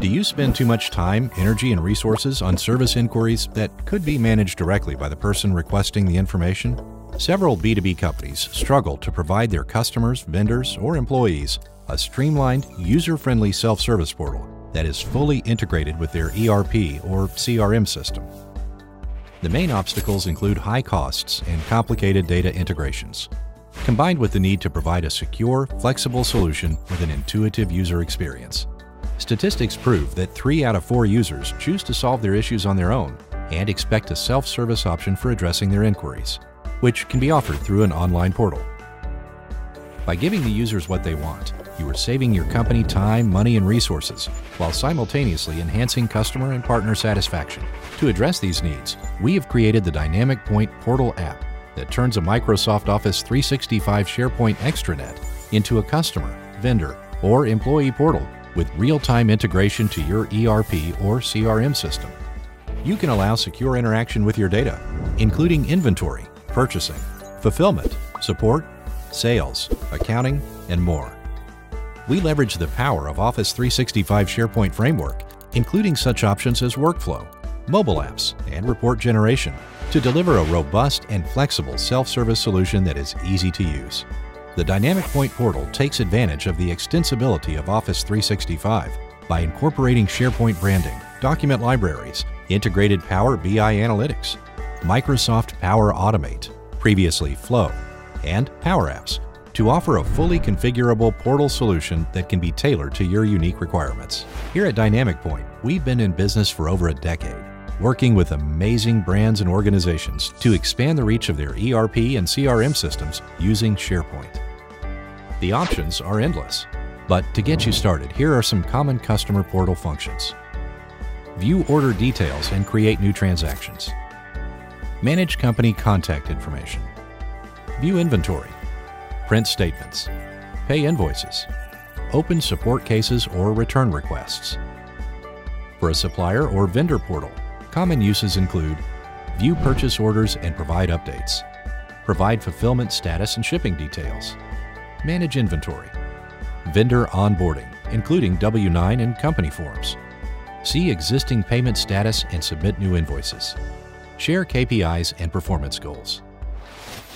Do you spend too much time, energy, and resources on service inquiries that could be managed directly by the person requesting the information? Several B2B companies struggle to provide their customers, vendors, or employees a streamlined, user friendly self service portal that is fully integrated with their ERP or CRM system. The main obstacles include high costs and complicated data integrations, combined with the need to provide a secure, flexible solution with an intuitive user experience. Statistics prove that 3 out of 4 users choose to solve their issues on their own and expect a self service option for addressing their inquiries, which can be offered through an online portal. By giving the users what they want, you are saving your company time, money, and resources while simultaneously enhancing customer and partner satisfaction. To address these needs, we have created the DynamicPoint Portal app that turns a Microsoft Office 365 SharePoint extranet into a customer, vendor, or employee portal with real-time integration to your ERP or CRM system. You can allow secure interaction with your data, including inventory, purchasing, fulfillment, support, sales, accounting, and more we leverage the power of Office 365 SharePoint Framework, including such options as workflow, mobile apps, and report generation, to deliver a robust and flexible self-service solution that is easy to use. The DynamicPoint portal takes advantage of the extensibility of Office 365 by incorporating SharePoint branding, document libraries, integrated Power BI analytics, Microsoft Power Automate, previously Flow, and Power Apps to offer a fully configurable portal solution that can be tailored to your unique requirements. Here at DynamicPoint, we've been in business for over a decade, working with amazing brands and organizations to expand the reach of their ERP and CRM systems using SharePoint. The options are endless, but to get you started, here are some common customer portal functions. View order details and create new transactions. Manage company contact information. View inventory print statements, pay invoices, open support cases or return requests. For a supplier or vendor portal, common uses include view purchase orders and provide updates, provide fulfillment status and shipping details, manage inventory, vendor onboarding, including W-9 and company forms, see existing payment status and submit new invoices, share KPIs and performance goals.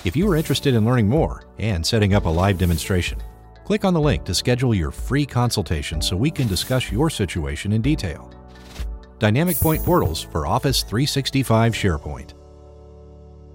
If you are interested in learning more and setting up a live demonstration, click on the link to schedule your free consultation so we can discuss your situation in detail. DynamicPoint Portals for Office 365 SharePoint.